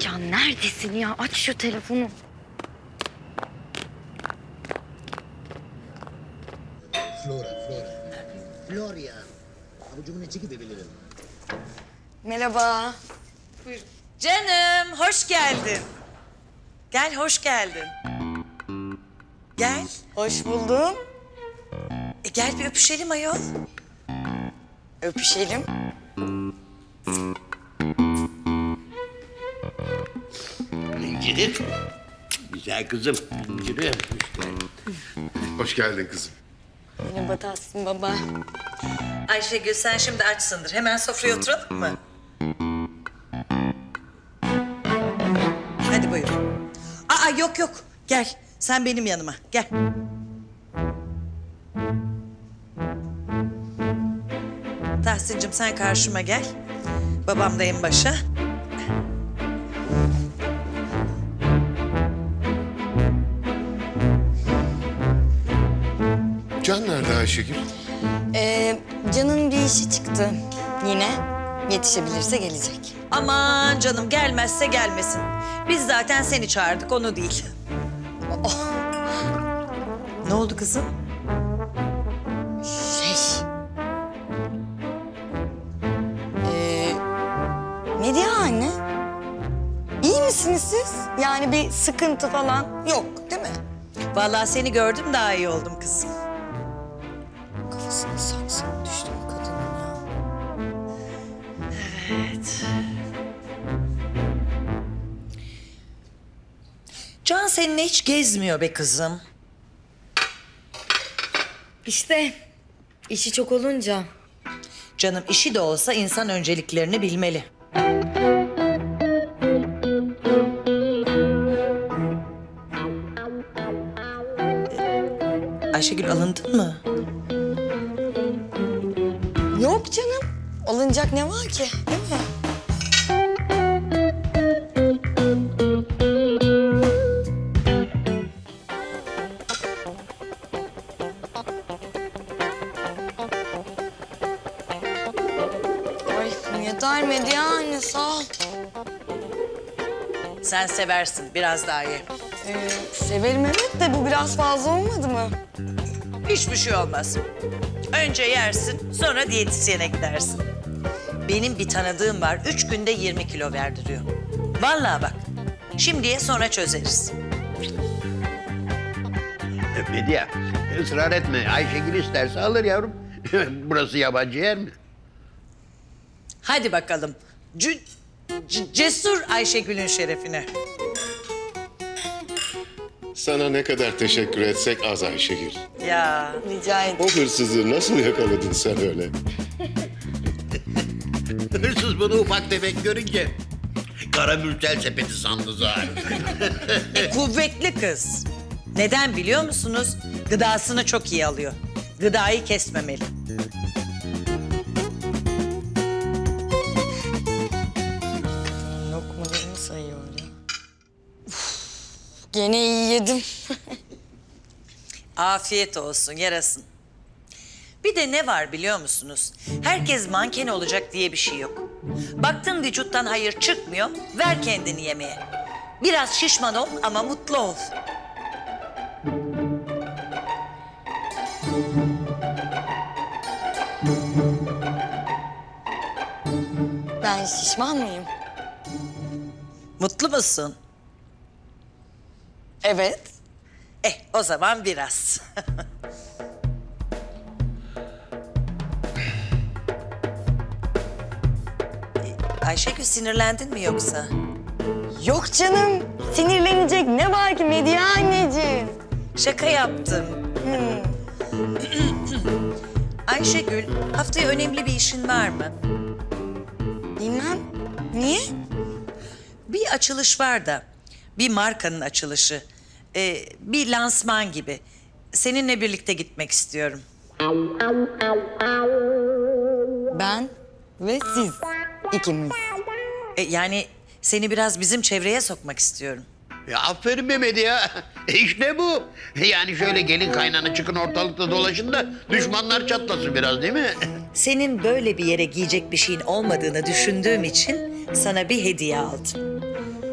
Can neredesin ya? Aç şu telefonu. Flora, Flora. Florian. Avucumun içi gibi bilirim. Merhaba. Canım hoş geldin. Gel hoş geldin. Gel. Hoş buldum. E, gel bir öpüşelim ayol. Öpüşelim. İncirim. Güzel kızım. İncirim. Hoş geldin kızım. Merhaba Tahsin baba. Ayşegül sen şimdi açsındır. Hemen sofraya oturalım mı? Hadi buyur. Aa yok yok. Gel. Sen benim yanıma. Gel. Tahsin'cim sen karşıma gel. Babam da en başa. Ayşegül? Ee, Can'ın bir işi çıktı yine. Yetişebilirse gelecek. Aman canım gelmezse gelmesin. Biz zaten seni çağırdık onu değil. Ne oldu kızım? Şey... Ee, ne diyor anne? İyi misiniz siz? Yani bir sıkıntı falan yok değil mi? Vallahi seni gördüm daha iyi oldum kızım. Kafasına saksı düştü bu kadının ya. Can seninle hiç gezmiyor be kızım. İşte işi çok olunca. Canım işi de olsa insan önceliklerini bilmeli. Ee, Ayşegül alındın mı? Yok canım. Alınacak ne var ki değil mi? Ay yeter Medya anne sağ ol. Sen seversin biraz daha ye. Ee, severim evet de bu biraz fazla olmadı mı? Hiçbir şey olmaz. Önce yersin sonra diyetisyene gidersin. Benim bir tanıdığım var üç günde 20 kilo verdiriyor. Vallahi bak şimdiye sonra çözeriz. Medya ısrar etme. Ayşegül isterse alır yavrum. Burası yabancı yer mi? Hadi bakalım. C- cesur Ayşegül'ün şerefine. Sana ne kadar teşekkür etsek az Ayşegül. Ya Rica ederim. O hırsızı nasıl yakaladın sen öyle? Hırsız bunu ufak tefek görünce kara mültel sepeti sandı zaten. kuvvetli kız. Neden biliyor musunuz? Gıdasını çok iyi alıyor. Gıdayı kesmemeli. Gene iyi yedim. Afiyet olsun, yarasın. Bir de ne var biliyor musunuz? Herkes manken olacak diye bir şey yok. Baktın vücuttan hayır çıkmıyor, ver kendini yemeğe. Biraz şişman ol ama mutlu ol. Ben şişman mıyım? Mutlu musun? Evet. Eh, o zaman biraz. Ayşegül sinirlendin mi yoksa? Yok canım. Sinirlenecek ne var ki Medya anneciğim? Şaka yaptım. Ayşegül, haftaya önemli bir işin var mı? Bilmem. Niye? Bir açılış var da, bir markanın açılışı, Ee, bir lansman gibi. Seninle birlikte gitmek istiyorum. Ben ve siz ikimiz. E, yani seni biraz bizim çevreye sokmak istiyorum. Ya aferin be Medya. İşte bu. Yani şöyle gelin kaynana çıkın ortalıkta dolaşın da düşmanlar çatlasın biraz değil mi? Senin böyle bir yere giyecek bir şeyin olmadığını düşündüğüm için sana bir hediye aldım.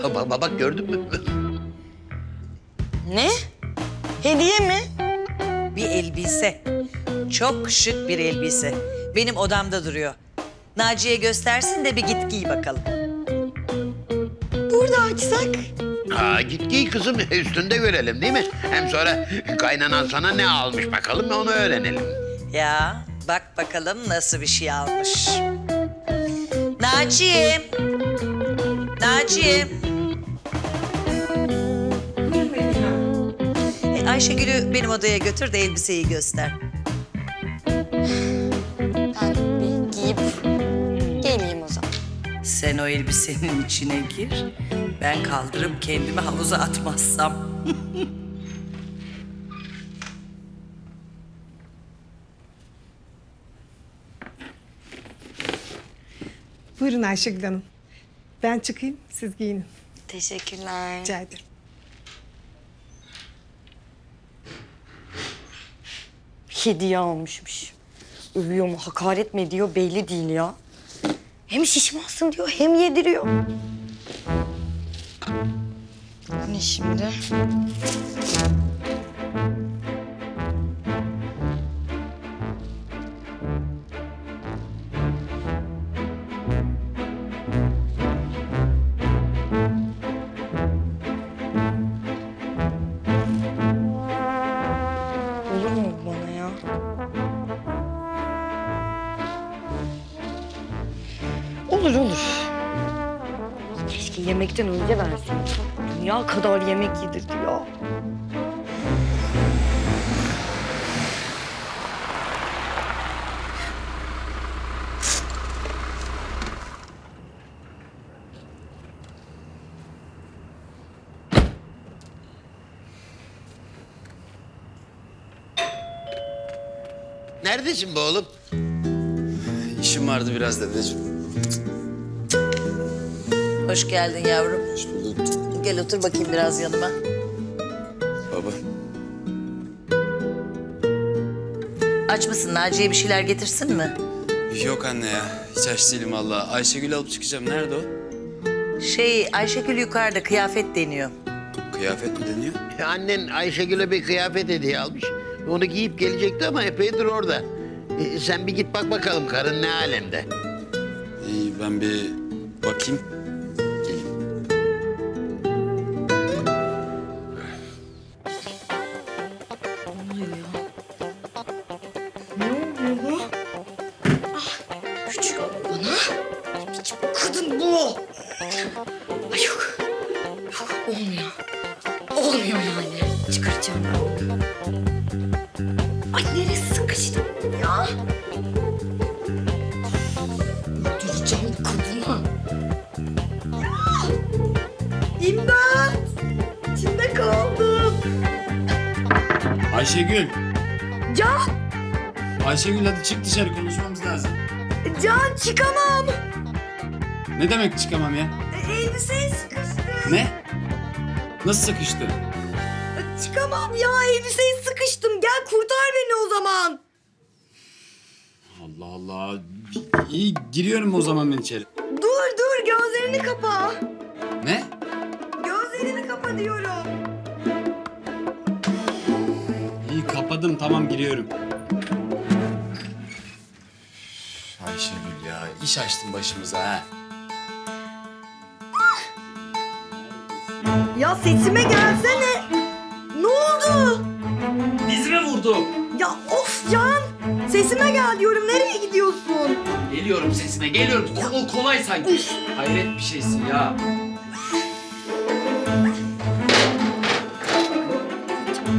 Ha, Bak, bak gördün mü? Ne? Hediye mi? Bir elbise. Çok şık bir elbise. Benim odamda duruyor. Naciye göstersin de bir git giy bakalım. Burada açsak. Ha, git giy kızım üstünde görelim değil mi? Hem sonra kaynanan sana ne almış bakalım onu öğrenelim. Ya bak bakalım nasıl bir şey almış. Naciye. Naciye. E, Ayşegül'ü benim odaya götür de elbiseyi göster. Ben bir giyip geleyim o zaman. Sen o elbisenin içine gir. Ben kaldırıp kendimi havuza atmazsam. Buyurun Ayşegül Hanım. Ben çıkayım, siz giyinin. Teşekkürler. Rica ederim. Hediye almışmış. Övüyor mu, hakaret mi ediyor belli değil ya. Hem şişmansın diyor hem yediriyor. Ne şimdi? Yemekten önce versin. Dünya kadar yemek yedirdi ya. Neredesin be oğlum? İşim vardı biraz dedeciğim. Hoş geldin yavrum. Hoş bulduk. Gel otur bakayım biraz yanıma. Baba. Aç mısın? Naciye bir şeyler getirsin mi? Yok anne ya. Hiç aç değilim valla. Ayşegül alıp çıkacağım. Nerede o? Şey Ayşegül yukarıda kıyafet deniyor. Kıyafet mi deniyor? Ya Annen Ayşegül'e bir kıyafet hediye almış. Onu giyip gelecekti ama epeydir orada. E, sen bir git bak bakalım karın ne alemde. İyi ben bir bakayım. Ayşegül. Can! Ayşegül hadi çık dışarı konuşmamız lazım. Can çıkamam. Ne demek çıkamam ya? Elbiseye sıkıştı. Ne? Nasıl sıkıştı? Çıkamam ya elbiseye sıkıştım. Gel kurtar beni o zaman. Allah Allah. İyi giriyorum o zaman ben içeri. Dur dur gözlerini kapa. Ne? Gözlerini kapa diyorum. Kapadım tamam giriyorum. Ayşegül ya iş açtın başımıza ha. Ya sesime gelsene. Ne oldu? Dizime vurdu. Ya of Can. Sesime gel diyorum. Nereye gidiyorsun? Geliyorum sesine geliyorum. Kol kolay sanki. Hayret bir şeysin ya.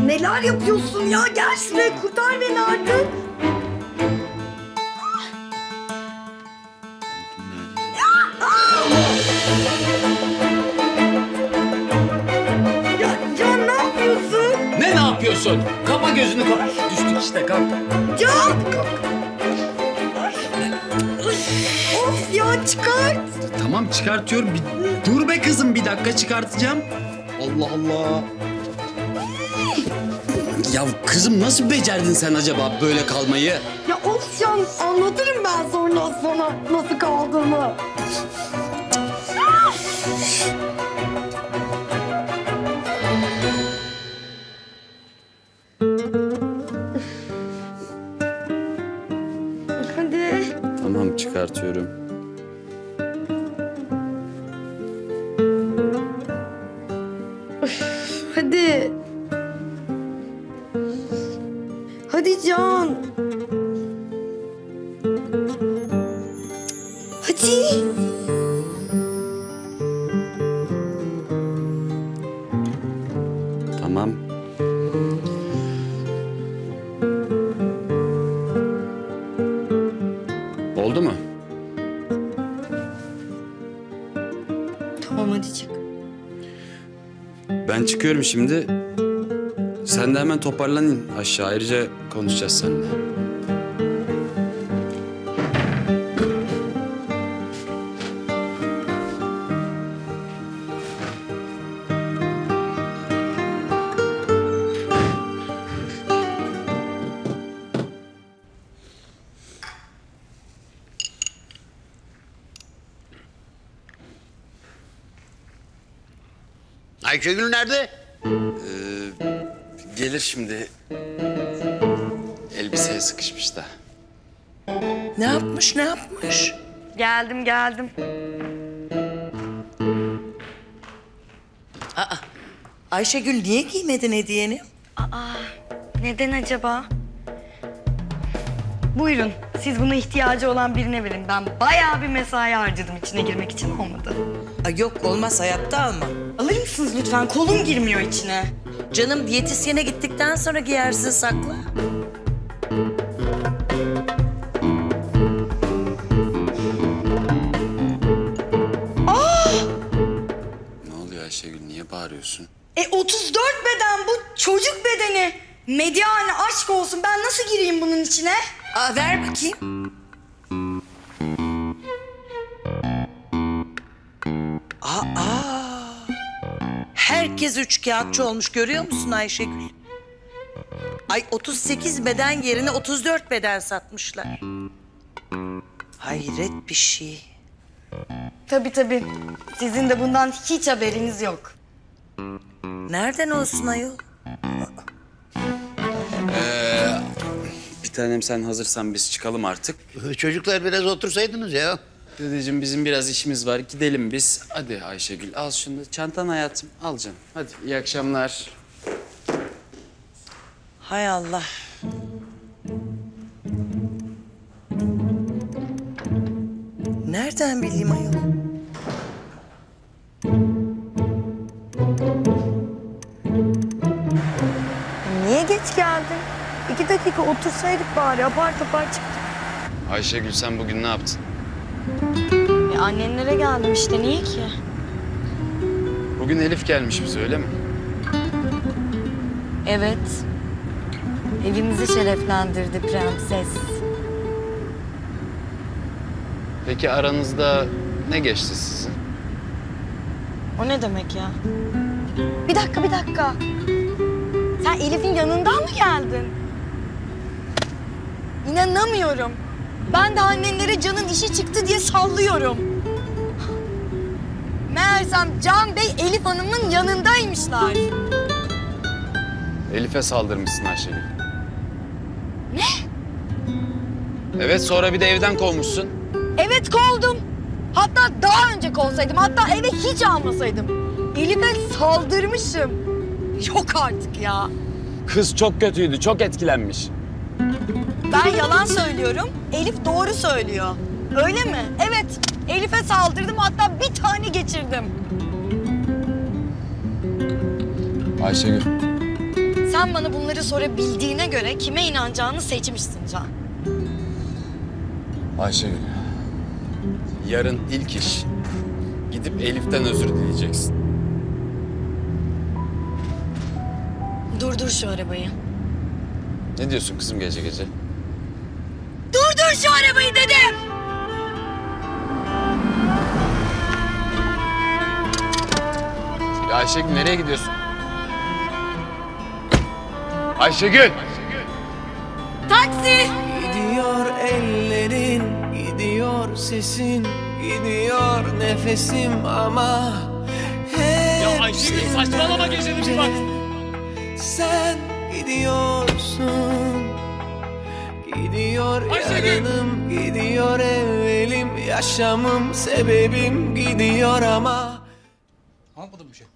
Neler yapıyorsun ya? Gel şuraya kurtar beni artık. Ya Can ne yapıyorsun? Ne ne yapıyorsun? Kapa gözünü kapa. Düştük işte kalk. Can! Of ya çıkart. Tamam çıkartıyorum. Bir, dur be kızım bir dakika çıkartacağım. Allah Allah. Ya kızım nasıl becerdin sen acaba böyle kalmayı? Ya of Can anlatırım ben sonra sana nasıl kaldığımı. Can. Hadi. Tamam. Oldu mu? Tamam hadi çık. Ben çıkıyorum şimdi. Hemen toparlan in aşağı. Ayrıca konuşacağız seninle. Ayşegül nerede? Gelir şimdi. Elbiseye sıkışmış da. Ne yapmış ne yapmış? Geldim geldim. Ayşegül niye giymedin hediyeni? Neden acaba? Buyurun. Siz buna ihtiyacı olan birine verin. Ben bayağı bir mesai harcadım içine girmek için olmadı. Ay yok olmaz hayatta alma. Alır mısınız lütfen? Kolum girmiyor içine. Canım diyetisyene gittikten sonra giyersin sakla. Ne oluyor Ayşegül? Niye bağırıyorsun? E 34 beden bu çocuk bedeni. Medyane aşk olsun. Ben nasıl gireyim bunun içine? Aa, ver bakayım. Herkes üç kağıtçı olmuş görüyor musun Ayşegül? Ay 38 beden yerine 34 beden satmışlar. Hayret bir şey. Tabii tabii. Sizin de bundan hiç haberiniz yok. Nereden olsun ayol? Bir tanem sen hazırsan biz çıkalım artık. Çocuklar biraz otursaydınız ya. Dedeciğim bizim biraz işimiz var. Gidelim biz. Hadi Ayşegül al şunu. Çantan hayatım. Al canım. Hadi iyi akşamlar. Hay Allah. Nereden bileyim ayol? Niye geç geldin? İki dakika otursaydık bari. Apar topar çıktık. Ayşegül sen bugün ne yaptın? E, annenlere geldim işte. Niye ki? Bugün Elif gelmiş bize öyle mi? Evet. Evimizi şereflendirdi prenses. Peki aranızda ne geçti sizin? O ne demek ya? Bir dakika, bir dakika. Sen Elif'in yanından mı geldin? İnanamıyorum. Ben de annenlere Can'ın işi çıktı diye sallıyorum. Meğersem Can Bey Elif Hanım'ın yanındaymışlar. Elif'e saldırmışsın Ayşegül. Ne? Evet sonra bir de evden kovmuşsun. Evet kovdum. Hatta daha önce kovsaydım. Hatta eve hiç almasaydım. Elif'e saldırmışım. Yok artık ya. Kız çok kötüydü, çok etkilenmiş. Ben yalan söylüyorum. Elif doğru söylüyor. Öyle mi? Evet. Elif'e saldırdım hatta bir tane geçirdim. Ayşegül. Sen bana bunları sorabildiğine göre kime inanacağını seçmişsin Can. Ayşegül. Yarın ilk iş gidip Elif'ten özür dileyeceksin. Durdur şu arabayı. Ne diyorsun kızım gece gece? Durdur şu arabayı dedim. Ya Ayşegül nereye gidiyorsun? Ayşegül! Taksi. Gidiyor ellerin, gidiyor sesin, gidiyor nefesim ama hep Ya Ayşegül saçmalama gecenin bir bak. Sen gidiyorsun Gidiyor Ayşegül! yarınım, gidiyor evvelim Yaşamım, sebebim gidiyor ama Anlatmadın bir şey.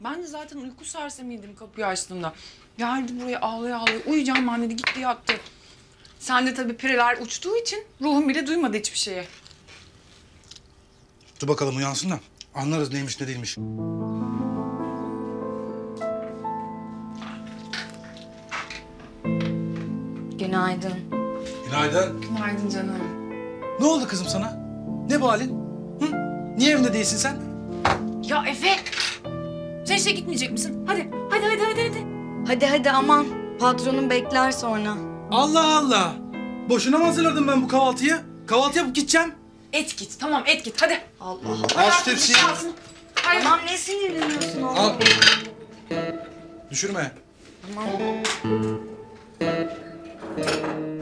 Ben de zaten uyku sersemiydim kapıyı açtığımda. Geldi buraya ağlaya ağlaya uyuyacağım ben dedi gitti yattı. Sen de tabii pireler uçtuğu için ruhum bile duymadı hiçbir şeye. Dur bakalım uyansın da anlarız neymiş ne değilmiş. Günaydın. Günaydın. Günaydın canım. Ne oldu kızım sana? Ne bu halin? Hı? Niye evinde değilsin sen? Ya Efe! Sen işe gitmeyecek misin? Hadi, hadi, hadi, hadi, hadi. Hadi hadi aman. Patronun bekler sonra. Allah Allah. Boşuna mı hazırladım ben bu kahvaltıyı? Kahvaltı yapıp gideceğim. Et git, tamam et git, hadi. Allah Allah. Al şu tepsiyi. Hayır. Tamam ne sinirleniyorsun oğlum? Al. Düşürme. Ece Thank you.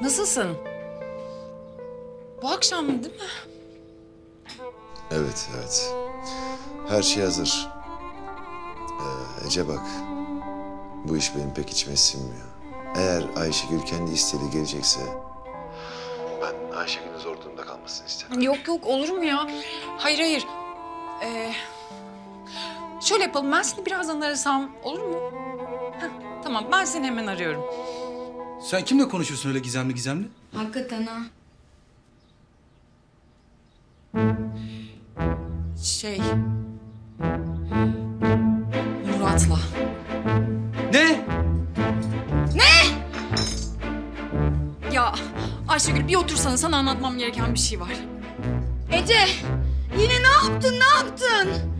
Nasılsın? Bu akşam mı değil mi? Evet, evet. Her şey hazır. Ee, Ece bak. Bu iş benim pek içime sinmiyor. Eğer Ayşegül kendi isteğiyle gelecekse... Ben Ayşegül'ün zor durumda kalmasını isterim. Yok yok olur mu ya? Hayır hayır. Ee, şöyle yapalım ben seni birazdan arasam olur mu? Heh, tamam ben seni hemen arıyorum. Sen kimle konuşuyorsun öyle gizemli gizemli? Hakikaten ha. Şey... Murat'la. Ne? Ya Ayşegül bir otursana sana anlatmam gereken bir şey var. Ece yine ne yaptın ne yaptın?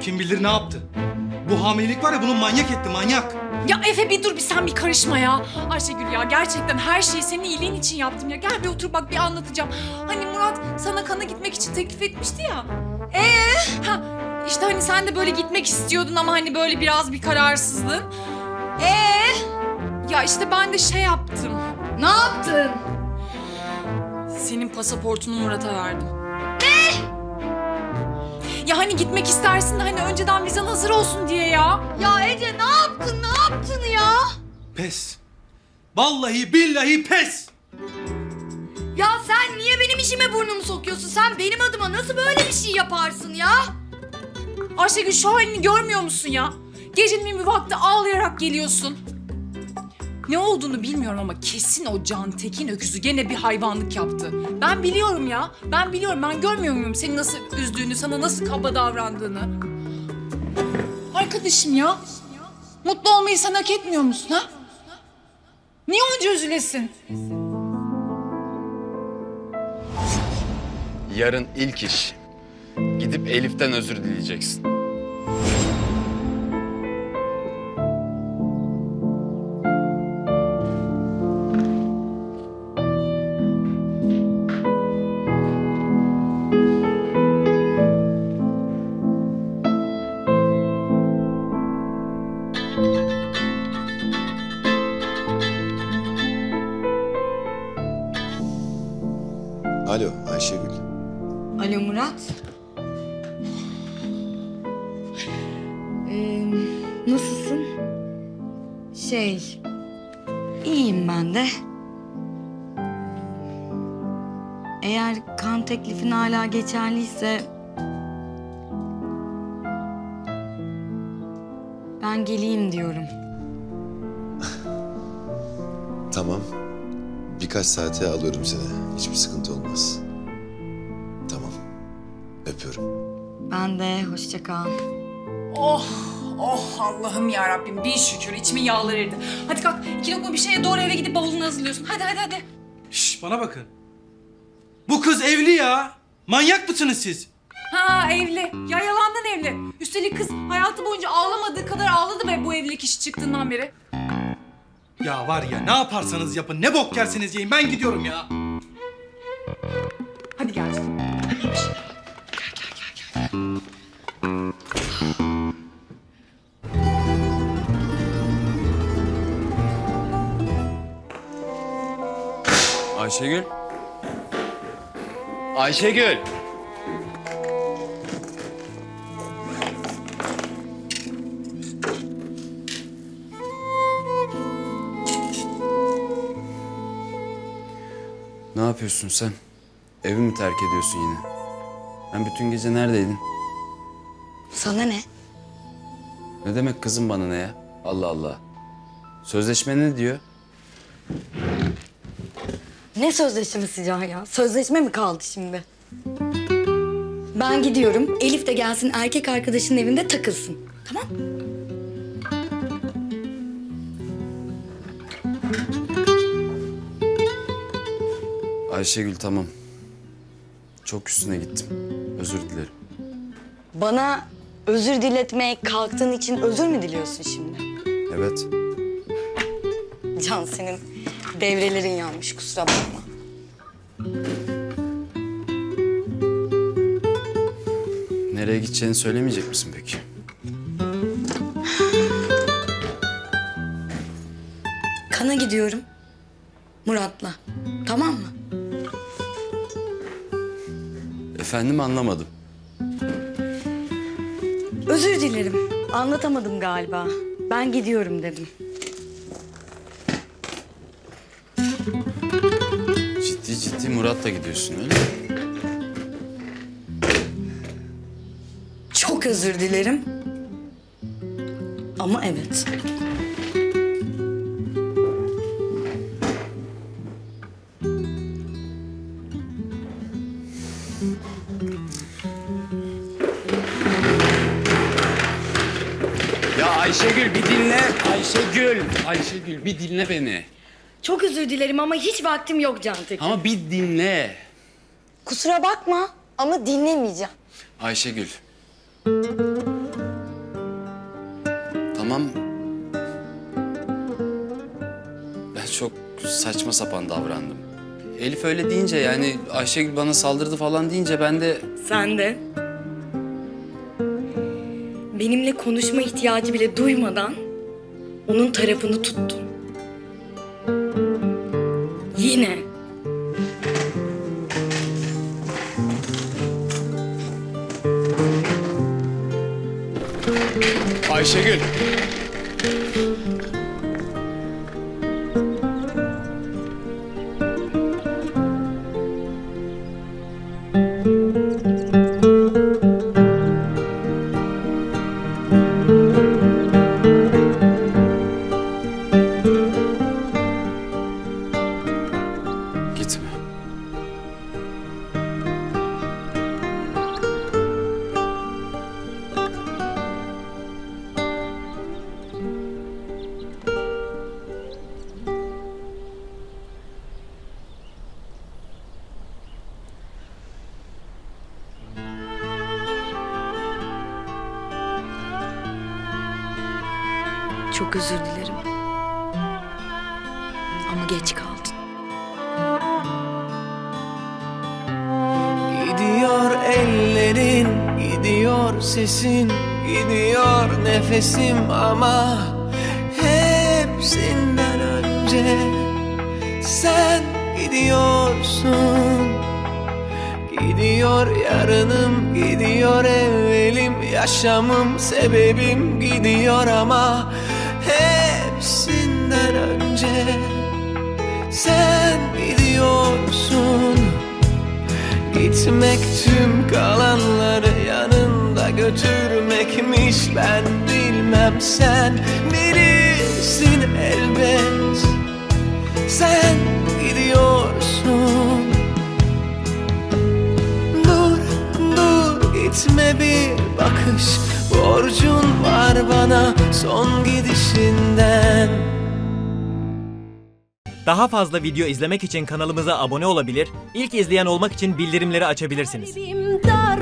Kim bilir ne yaptı? Bu hamilelik var ya bunu manyak etti manyak. Ya Efe bir dur bir sen bir karışma ya. Ayşegül ya gerçekten her şeyi senin iyiliğin için yaptım ya. Gel bir otur bak bir anlatacağım. Hani Murat sana kana gitmek için teklif etmişti ya. Ee? Ha işte hani sen de böyle gitmek istiyordun ama hani böyle biraz bir kararsızdın. Ee? Ya işte ben de şey yaptım. Ne yaptın? Senin pasaportunu Murat'a verdim. Ne? Ya hani gitmek istersin de hani önceden vizen hazır olsun diye ya. Ya Ece ne yaptın ne yaptın ya? Pes. Vallahi billahi pes. Ya sen niye benim işime burnumu sokuyorsun? Sen benim adıma nasıl böyle bir şey yaparsın ya? Ayşegül şu halini görmüyor musun ya? Gecenin bir vakti ağlayarak geliyorsun. Ne olduğunu bilmiyorum ama kesin o Can Tekin öküzü gene bir hayvanlık yaptı. Ben biliyorum ya. Ben biliyorum. Ben görmüyor muyum seni nasıl üzdüğünü, sana nasıl kaba davrandığını? Arkadaşım ya. Mutlu olmayı sen hak etmiyor musun ha? Niye onca üzülesin? Yarın ilk iş. Gidip Elif'ten özür dileyeceksin. Geçerliyse... Ben geleyim diyorum. Tamam. Birkaç saate alıyorum seni. Hiçbir sıkıntı olmaz. Tamam. Öpüyorum. Ben de hoşça kal. Oh, oh Allah'ım ya Rabbim bin şükür içimin yağları eridi. Hadi kalk iki lokma bir şeye doğru eve gidip bavulunu hazırlıyorsun. Hadi hadi hadi. Şş bana bakın. Bu kız evli ya. Manyak mısınız siz? Ha evli. Ya yalandan evli. Üstelik kız hayat hayatı boyunca ağlamadığı kadar ağladı be bu evlilik işi çıktığından beri. Ya var ya ne yaparsanız yapın ne bok yerseniz yiyin ben gidiyorum ya. Hadi gel. Ayşegül. Ayşegül. Ne yapıyorsun sen? Evi mi terk ediyorsun yine? Ben bütün gece neredeydin? Sana ne? Ne demek kızım bana ne ya? Allah Allah. Sözleşme ne diyor? Ne sözleşmesi Can ya? Sözleşme mi kaldı şimdi? Ben gidiyorum. Elif de gelsin erkek arkadaşının evinde takılsın. Tamam? Ayşegül tamam. Çok üstüne gittim. Özür dilerim. Bana özür diletmeye kalktığın için özür mü diliyorsun şimdi? Evet. Can senin devrelerin yanmış kusura bakma. Nereye gideceğini söylemeyecek misin peki? Kana gidiyorum. Murat'la. Tamam mı? Efendim anlamadım. Özür dilerim. Anlatamadım galiba. Ben gidiyorum dedim. Ciddi ciddi Murat'la gidiyorsun öyle mi? Çok özür dilerim. Ama evet. Ya Ayşegül bir dinle. Ayşegül. Ayşegül bir dinle beni. Çok özür dilerim ama hiç vaktim yok Cantek. Ama bir dinle. Kusura bakma ama dinlemeyeceğim. Ayşegül. Tamam. Ben çok saçma sapan davrandım. Elif öyle deyince yani Ayşegül bana saldırdı falan deyince ben de Sen de. Benimle konuşma ihtiyacı bile duymadan onun tarafını tuttun. Yine. Ayşegül. Özür dilerim. Ama geç kaldın. Gidiyor ellerin, gidiyor sesin, gidiyor nefesim ama hepsinden önce sen gidiyorsun. Gidiyor yarınım, gidiyor evvelim, yaşamım, sebebim gidiyor ama hepsinden önce sen gidiyorsun. Gitmek tüm kalanları yanında götürmekmiş. Ben bilmem sen bilirsin elbet. Sen gidiyorsun Dur dur gitme bir bakış borcun var bana son gidişinden Daha fazla video izlemek için kanalımıza abone olabilir, ilk izleyen olmak için bildirimleri açabilirsiniz. Kalbim dar